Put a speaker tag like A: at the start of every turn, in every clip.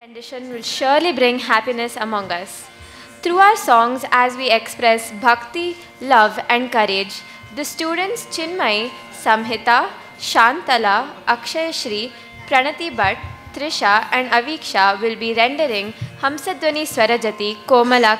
A: rendition will surely bring happiness among us. Through our songs, as we express bhakti, love, and courage, the students Chinmay, Samhita, Shantala, Akshayashri, Pranati Bhatt, Trisha, and Aveeksha will be rendering Hamsadhvani Swarajati Komala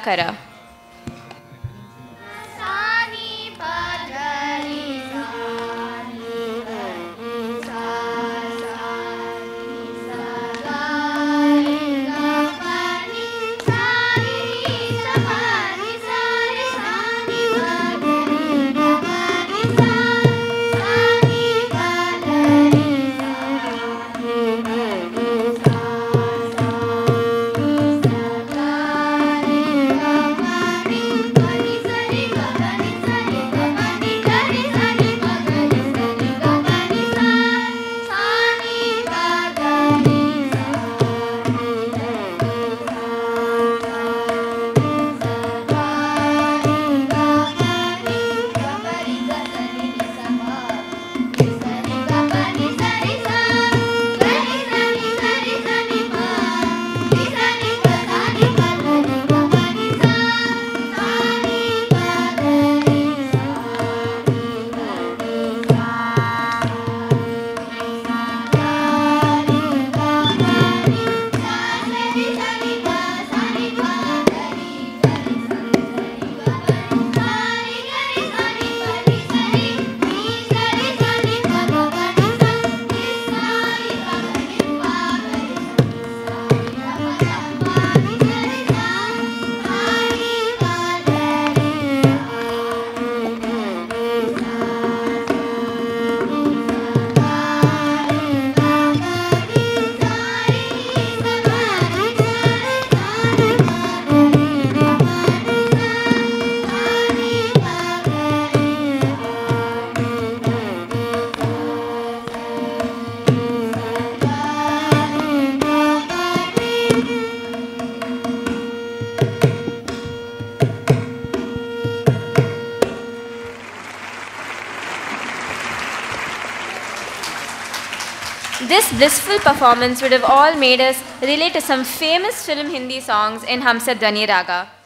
A: This blissful performance would have all made us relate to some famous film Hindi songs in Hamsadhvani Raga.